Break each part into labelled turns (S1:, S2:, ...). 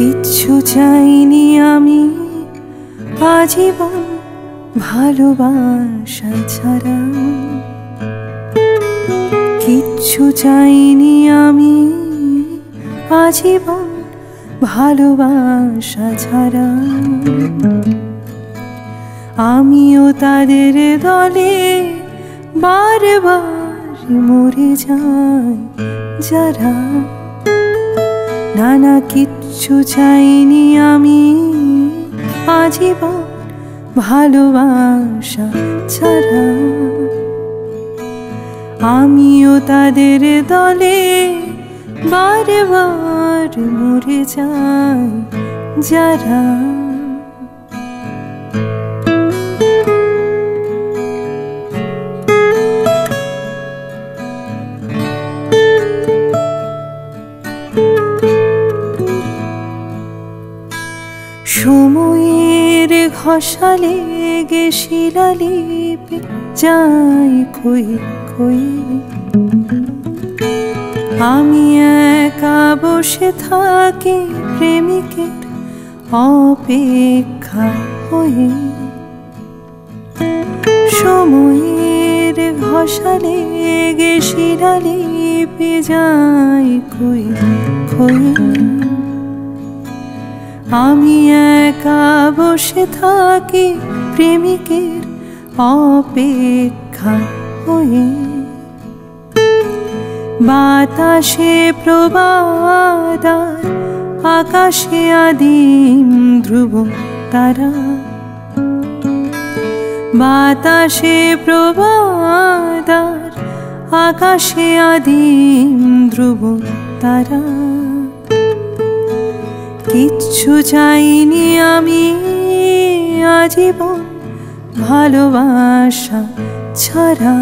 S1: কিচ্ছু চাইনি আমি। আজীবন ভালোবাসা ছাড়া। কিচ্ছু চাইনি আমি। আজীবন ভালোবাসা ছাড়া। আমিও তাদের দলে বারবার মরে যাই যারা নানা কিচ্ছু চাইনি আমি। আজীবন ভালোবাসা ছাড়া। আমিও তাদের দলে বারবার মরে যাই যারা ঘষালে গে শিলালিপি যাই কই কই আমি একা বসে থাকি প্রেমিকের অপেক্ষা হয়ে। সময়ের ঘষালে গে শিলালিপি যাই কই কই আমি একা বসে থাকি প্রেমিকের অপেক্ষা হয়ে। বাতাসে প্রবাদার আকাশে আদিম ধ্রুব তারা। বাতাসে প্রবাদার আকাশে আদিম ধ্রুব তারা। কিচ্ছু চাইনি আমি আজীবন ভালোবাসা ছাড়া।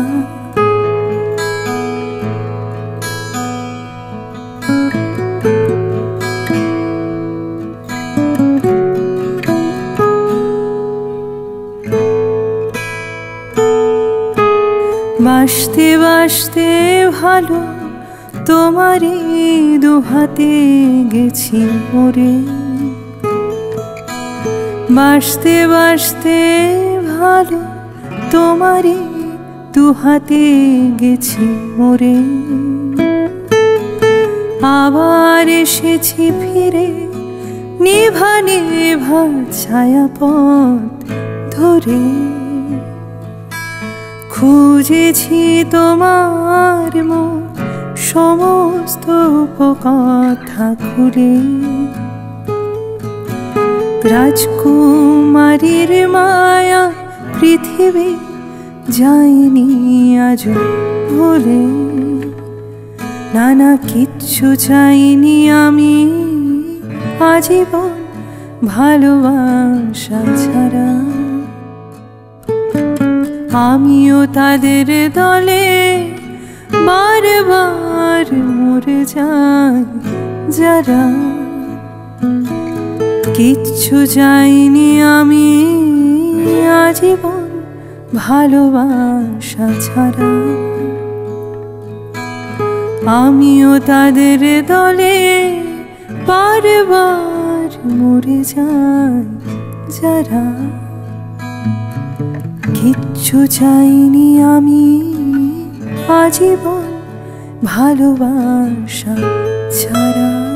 S1: বাসতে বাসতে ভালো তোমারই দুহাতে গেছি মরে। বাসতে বাসতে ভালো তোমারই দুহাতে গেছি মরে। আবার এসেছি ফিরে, নিভা নিভা ছায়া পথ ধরে। খুঁজেছি তোমার মুখ সমস্ত কথা খুলে রাজকুমারীর মায়া পৃথিবী যায়নি আজ ভুলে নানা কিচ্ছু চাইনি আমি আজীবন ভালোবাসা ছাড়া। আমিও তাদের দলে বারবার মরে যাই যারা কিচ্ছু চাইনি আমি আজীবন ভালোবাসা ছাড়া আমিও তাদের দলে বারবার মরে যাই যারা কিচ্ছু চাইনি আমি আজীবন ভালোবাসা ছাড়া